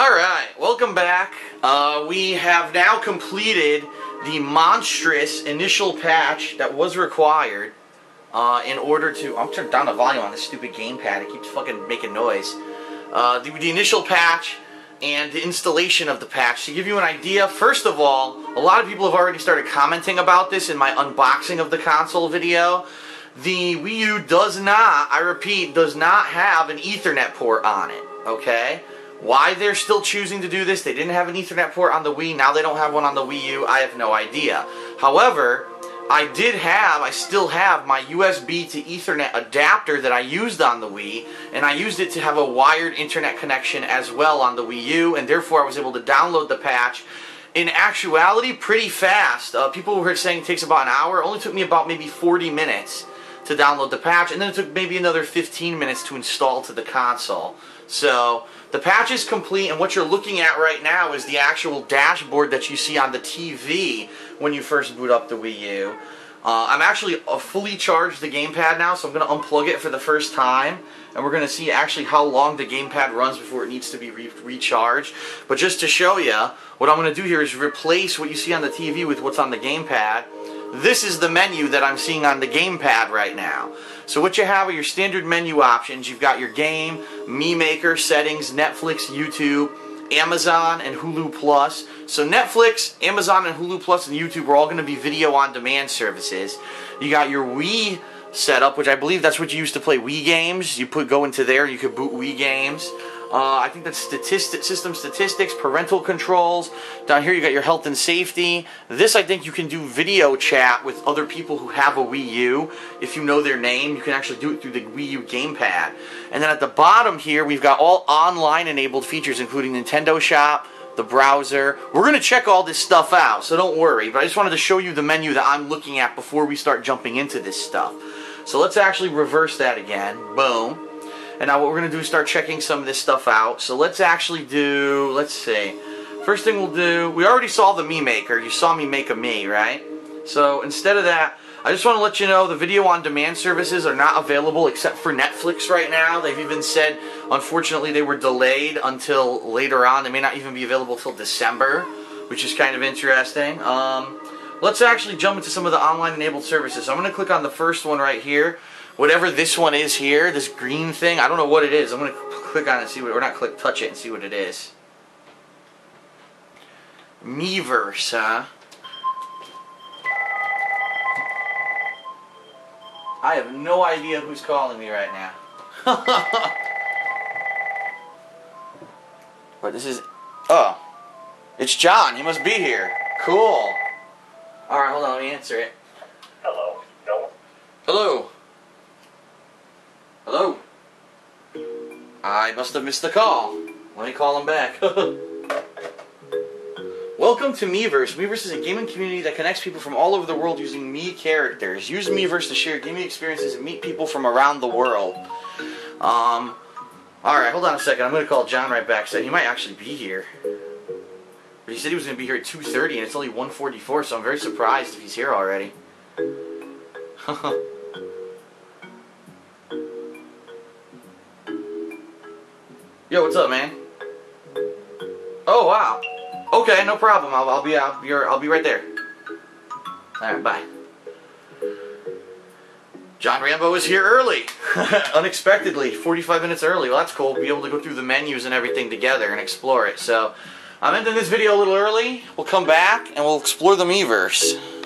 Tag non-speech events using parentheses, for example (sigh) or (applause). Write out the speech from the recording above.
Alright, welcome back. Uh, we have now completed the monstrous initial patch that was required uh, in order to... I'm turning down the volume on this stupid gamepad. It keeps fucking making noise. Uh, the, the initial patch and the installation of the patch. To give you an idea, first of all, a lot of people have already started commenting about this in my unboxing of the console video. The Wii U does not, I repeat, does not have an Ethernet port on it, okay? Why they're still choosing to do this, they didn't have an Ethernet port on the Wii, now they don't have one on the Wii U, I have no idea. However, I did have, I still have my USB to Ethernet adapter that I used on the Wii, and I used it to have a wired internet connection as well on the Wii U, and therefore I was able to download the patch. In actuality, pretty fast. Uh, people were saying it takes about an hour. It only took me about maybe 40 minutes to download the patch, and then it took maybe another 15 minutes to install to the console. So the patch is complete, and what you're looking at right now is the actual dashboard that you see on the TV when you first boot up the Wii U. Uh, I'm actually uh, fully charged the gamepad now, so I'm going to unplug it for the first time, and we're going to see actually how long the gamepad runs before it needs to be re recharged. But just to show you, what I'm going to do here is replace what you see on the TV with what's on the gamepad, this is the menu that I'm seeing on the gamepad right now. So what you have are your standard menu options. You've got your game, Mii Maker, settings, Netflix, YouTube, Amazon, and Hulu Plus. So Netflix, Amazon, and Hulu Plus and YouTube are all going to be video on demand services. You got your Wii setup, which I believe that's what you used to play Wii games. You put go into there, you could boot Wii games. Uh, I think that's statistic, system statistics, parental controls. Down here you got your health and safety. This I think you can do video chat with other people who have a Wii U. If you know their name, you can actually do it through the Wii U gamepad. And then at the bottom here, we've got all online enabled features, including Nintendo Shop, the browser. We're going to check all this stuff out, so don't worry. But I just wanted to show you the menu that I'm looking at before we start jumping into this stuff. So let's actually reverse that again. Boom. And now what we're going to do is start checking some of this stuff out. So let's actually do, let's see. First thing we'll do, we already saw the Mii Maker. You saw me make a Mii, right? So instead of that, I just want to let you know the video on demand services are not available except for Netflix right now. They've even said, unfortunately, they were delayed until later on. They may not even be available till December, which is kind of interesting. Um, let's actually jump into some of the online enabled services. I'm going to click on the first one right here whatever this one is here, this green thing, I don't know what it is. I'm going to click on it and see what, or not click, touch it and see what it is. Miiverse, huh? I have no idea who's calling me right now. (laughs) but this is... Oh. It's John. He must be here. Cool. Alright, hold on. Let me answer it. Hello. No. Hello. Hello? I must have missed the call. Let me call him back. (laughs) Welcome to Miiverse. Miiverse is a gaming community that connects people from all over the world using Mii characters. Use Miiverse to share gaming experiences and meet people from around the world. Um, alright, hold on a second. I'm going to call John right back. So he might actually be here. But he said he was going to be here at 2.30 and it's only 1.44, so I'm very surprised if he's here already. (laughs) Yo, what's up, man? Oh, wow. Okay, no problem. I'll, I'll be I'll I'll be right there. All right, bye. John Rambo is here early, (laughs) unexpectedly, 45 minutes early. Well, that's cool. Be able to go through the menus and everything together and explore it. So, I'm ending this video a little early. We'll come back and we'll explore the Miiverse.